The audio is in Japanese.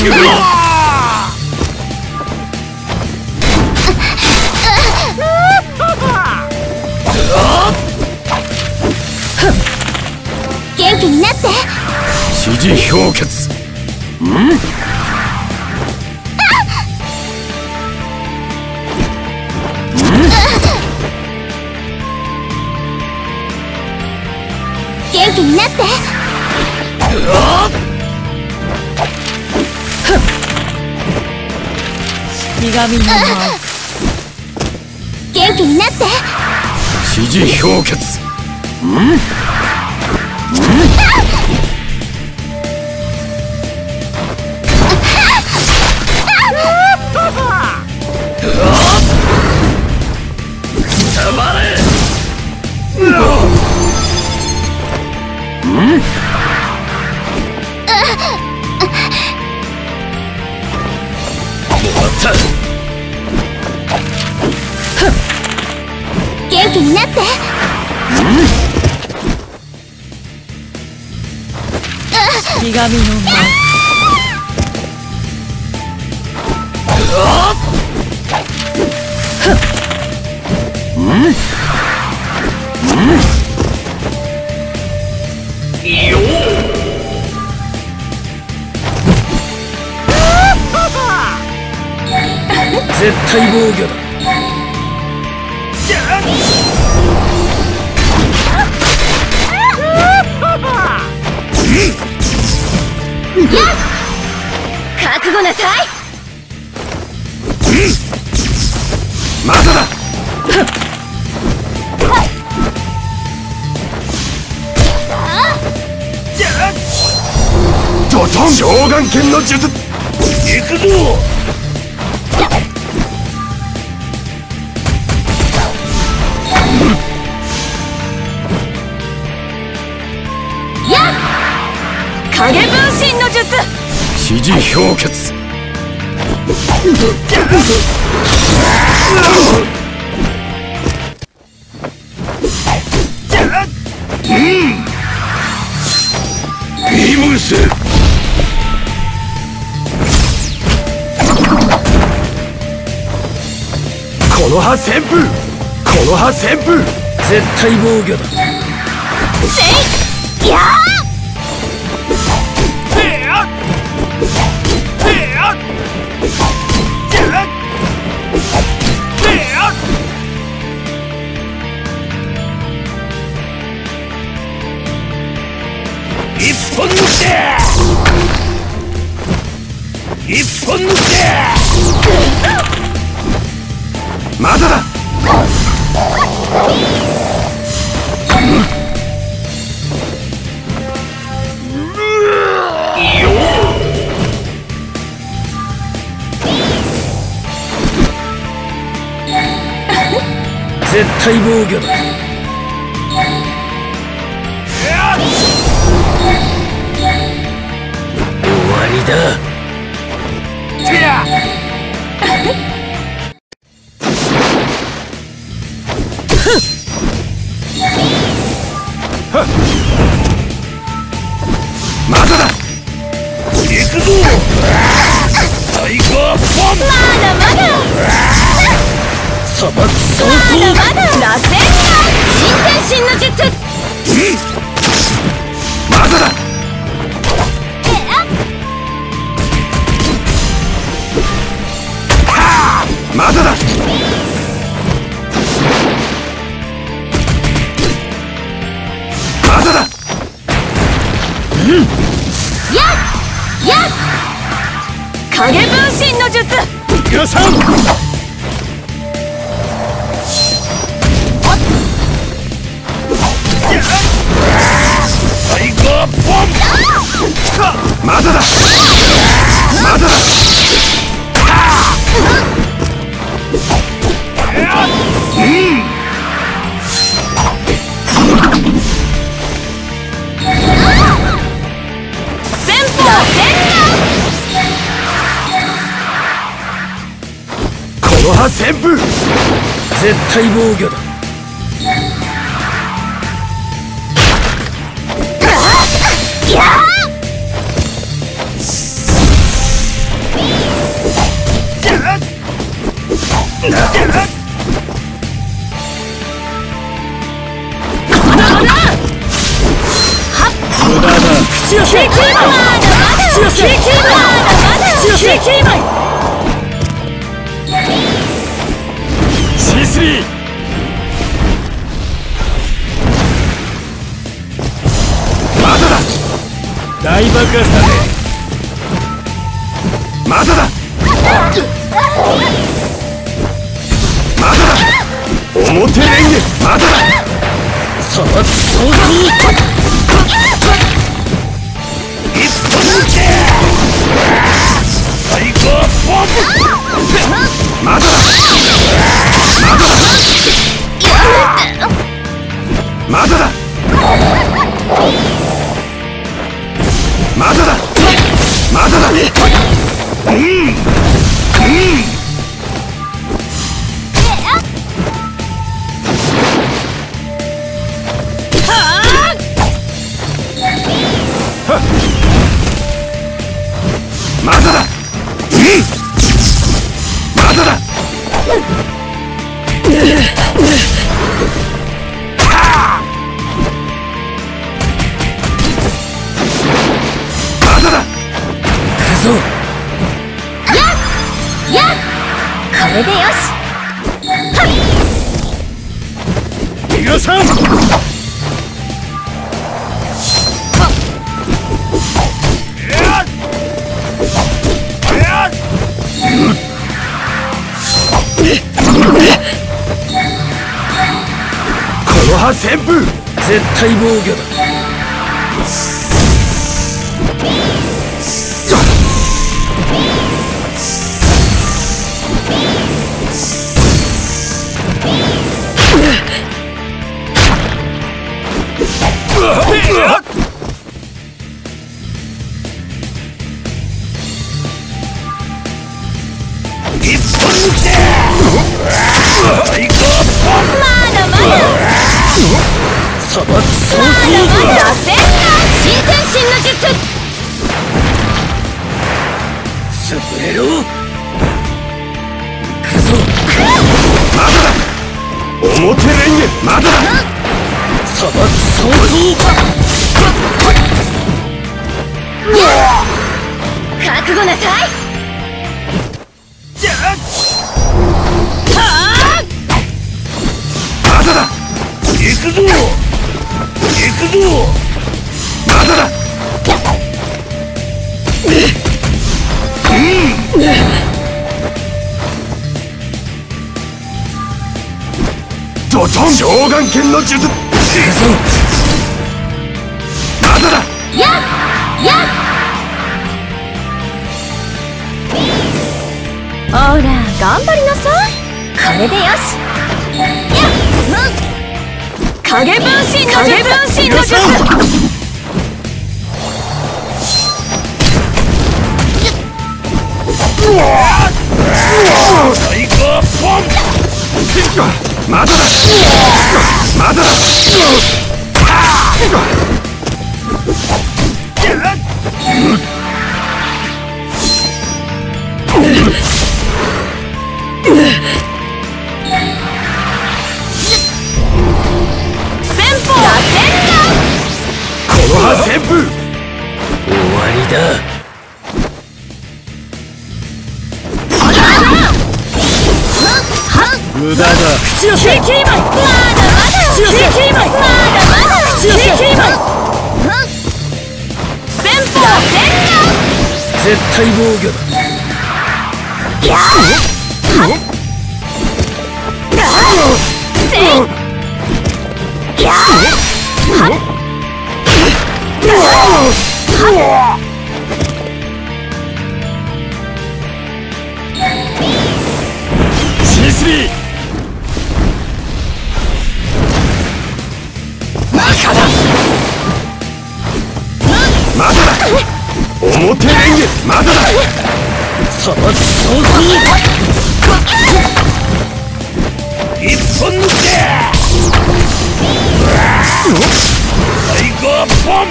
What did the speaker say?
元気になって。指示氷結。ん元気になって女神の元気になって。指示氷結。うん。うん。うん。元気になって。ひがみの間絶対防御だ。覚悟なさい。まだだ。ドトン召喚剣の術。行くぞ影分身の術。指示氷結。ビームス。この葉旋風。この葉旋風。絶対防御だ。せい。や一まだ。だ絶対防御だ。終わりだ。まだまだ螺旋が新天神の術まだだまだだまだ。まだだ。まだ。だこの葉旋風絶対防御だ C3 まだだ大爆発だぜまだだまだだ表レンゲまだださばく早まだだ。まだだまだだまだだまだだうんうんまだだれでよし逃がさんこの葉旋風。絶対防御だ。さばく早まだ々まだ新天神の術潰れろ。行くぞまだだ表レンゲまだださばく早々覚悟なさいうん。ドトン召喚剣の術まだだ。やっやっ。ほら頑張りなさい。これでよし。やっ影分身の術。影分身の術タイガーボンまだだ。まだだ。無駄だ。口寄せ。まだまだ口寄せ。まだまだ。口寄せ。キーマイ先方絶対防御だ。やせ表レンゲまだださばく早々一本抜け。タイガーボン